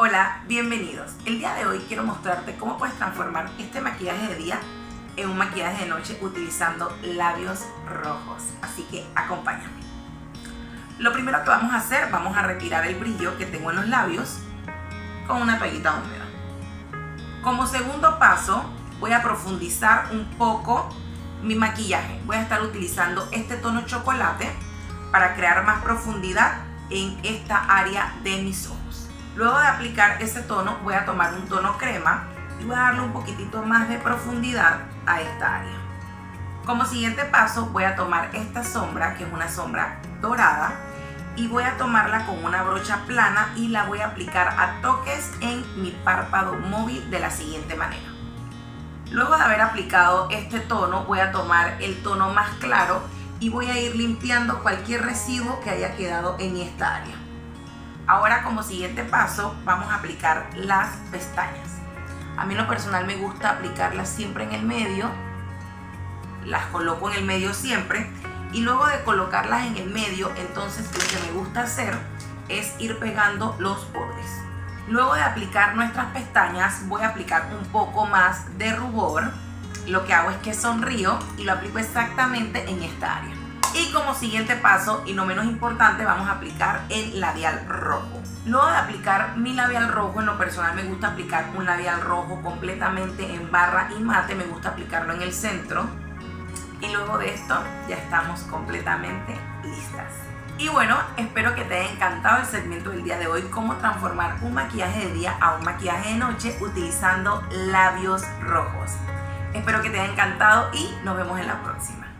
Hola, bienvenidos. El día de hoy quiero mostrarte cómo puedes transformar este maquillaje de día en un maquillaje de noche utilizando labios rojos. Así que acompáñame. Lo primero que vamos a hacer, vamos a retirar el brillo que tengo en los labios con una toallita húmeda. Como segundo paso, voy a profundizar un poco mi maquillaje. Voy a estar utilizando este tono chocolate para crear más profundidad en esta área de mis ojos. Luego de aplicar ese tono voy a tomar un tono crema y voy a darle un poquitito más de profundidad a esta área. Como siguiente paso voy a tomar esta sombra que es una sombra dorada y voy a tomarla con una brocha plana y la voy a aplicar a toques en mi párpado móvil de la siguiente manera. Luego de haber aplicado este tono voy a tomar el tono más claro y voy a ir limpiando cualquier residuo que haya quedado en esta área. Ahora como siguiente paso vamos a aplicar las pestañas. A mí en lo personal me gusta aplicarlas siempre en el medio. Las coloco en el medio siempre. Y luego de colocarlas en el medio, entonces lo que me gusta hacer es ir pegando los bordes. Luego de aplicar nuestras pestañas, voy a aplicar un poco más de rubor. Lo que hago es que sonrío y lo aplico exactamente en esta área. Y como siguiente paso, y no menos importante, vamos a aplicar el labial rojo. Luego de aplicar mi labial rojo, en lo personal me gusta aplicar un labial rojo completamente en barra y mate, me gusta aplicarlo en el centro. Y luego de esto ya estamos completamente listas. Y bueno, espero que te haya encantado el segmento del día de hoy, cómo transformar un maquillaje de día a un maquillaje de noche utilizando labios rojos. Espero que te haya encantado y nos vemos en la próxima.